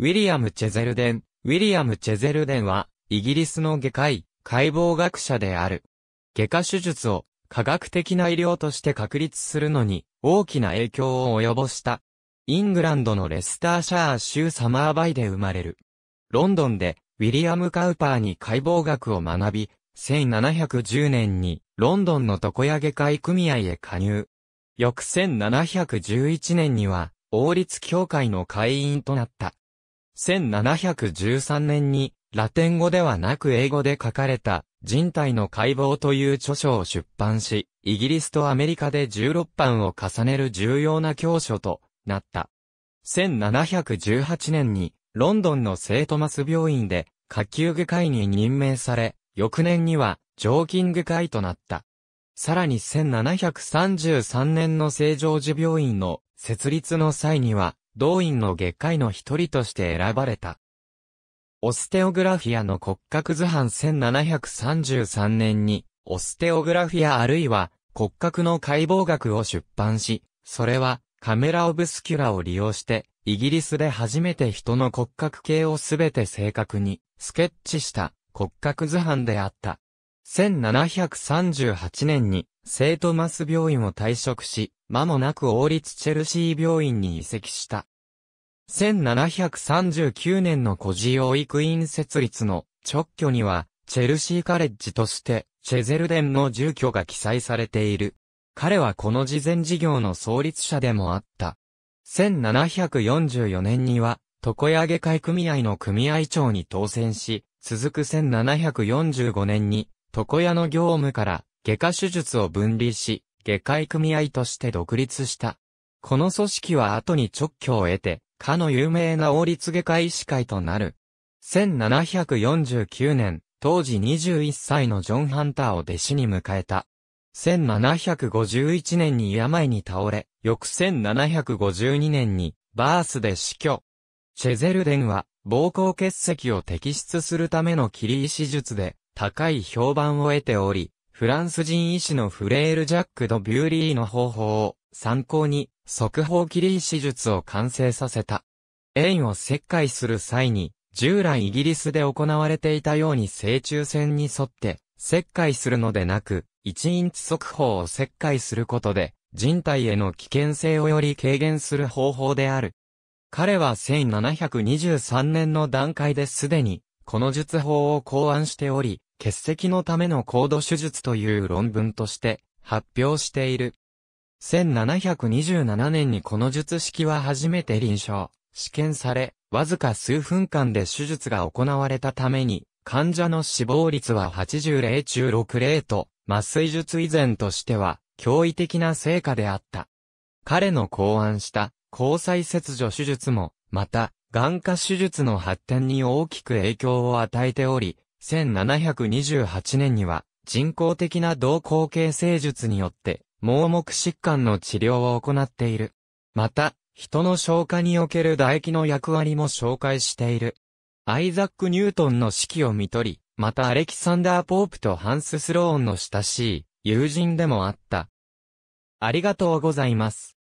ウィリアム・チェゼルデン。ウィリアム・チェゼルデンは、イギリスの外科医、解剖学者である。外科手術を科学的な医療として確立するのに大きな影響を及ぼした。イングランドのレスターシャー州サマーバイで生まれる。ロンドンでウィリアム・カウパーに解剖学を学び、1710年にロンドンの床屋外科医組合へ加入。翌1711年には王立協会の会員となった。1713年にラテン語ではなく英語で書かれた人体の解剖という著書を出版し、イギリスとアメリカで16版を重ねる重要な教書となった。1718年にロンドンのセイトマス病院で下級外科医に任命され、翌年には常勤外科医となった。さらに1733年の聖ジョージ病院の設立の際には、同院の外科医の一人として選ばれた。オステオグラフィアの骨格図版1733年に、オステオグラフィアあるいは骨格の解剖学を出版し、それはカメラオブスキュラを利用して、イギリスで初めて人の骨格系をすべて正確にスケッチした骨格図版であった。1738年にセイトマス病院を退職し、間もなく王立チェルシー病院に移籍した。1739年の孤児養育院設立の直居には、チェルシーカレッジとして、チェゼルデンの住居が記載されている。彼はこの事前事業の創立者でもあった。1744年には、床屋外科組合の組合長に当選し、続く1745年に、床屋の業務から外科手術を分離し、外科医組合として独立した。この組織は後に直居を得て、かの有名な王立外科医師会となる。1749年、当時21歳のジョン・ハンターを弟子に迎えた。1751年に病に倒れ、翌1752年にバースで死去。チェゼルデンは、膀胱結石を摘出するための切り石術で高い評判を得ており、フランス人医師のフレール・ジャック・ド・ビューリーの方法を参考に速報切り手術を完成させた。円を切開する際に、従来イギリスで行われていたように正中線に沿って切開するのでなく、1インチ速報を切開することで、人体への危険性をより軽減する方法である。彼は1723年の段階ですでに、この術法を考案しており、結石のための高度手術という論文として発表している。1727年にこの術式は初めて臨床、試験され、わずか数分間で手術が行われたために、患者の死亡率は80例中6例と、麻酔術以前としては、驚異的な成果であった。彼の考案した、交際切除手術も、また、眼科手術の発展に大きく影響を与えており、1728年には、人工的な動向形成術によって、盲目疾患の治療を行っている。また、人の消化における唾液の役割も紹介している。アイザック・ニュートンの指揮を見取り、またアレキサンダー・ポープとハンス・スローンの親しい友人でもあった。ありがとうございます。